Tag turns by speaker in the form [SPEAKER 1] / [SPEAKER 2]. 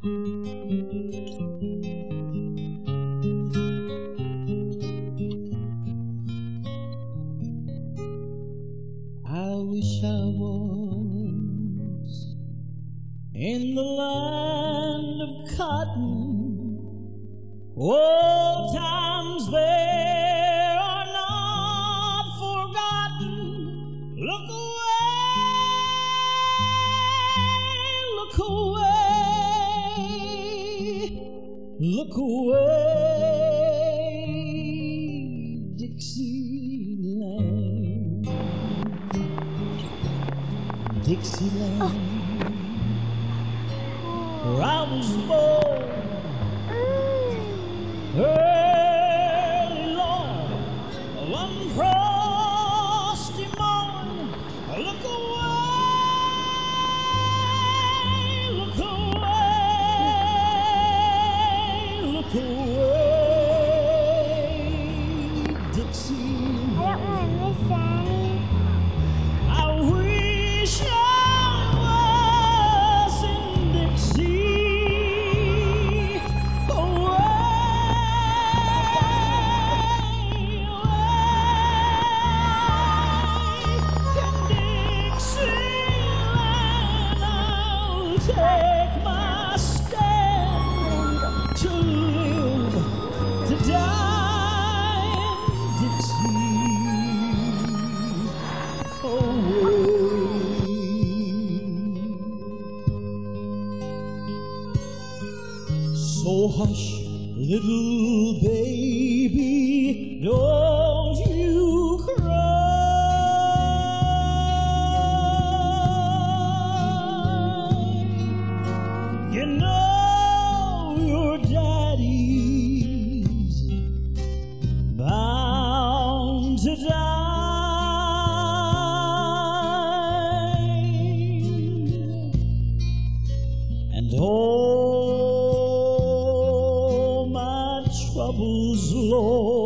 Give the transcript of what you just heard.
[SPEAKER 1] I wish I was in the land of cotton. Old times there are not forgotten. Look away, look away, look away, Dixieland. Dixieland, where I was born early So hush, little baby, don't troubles, Lord.